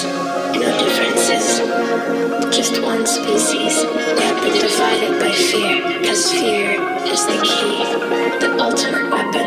differences, no differences. Just one species. We have been divided by fear, because fear is the key, the ultimate weapon.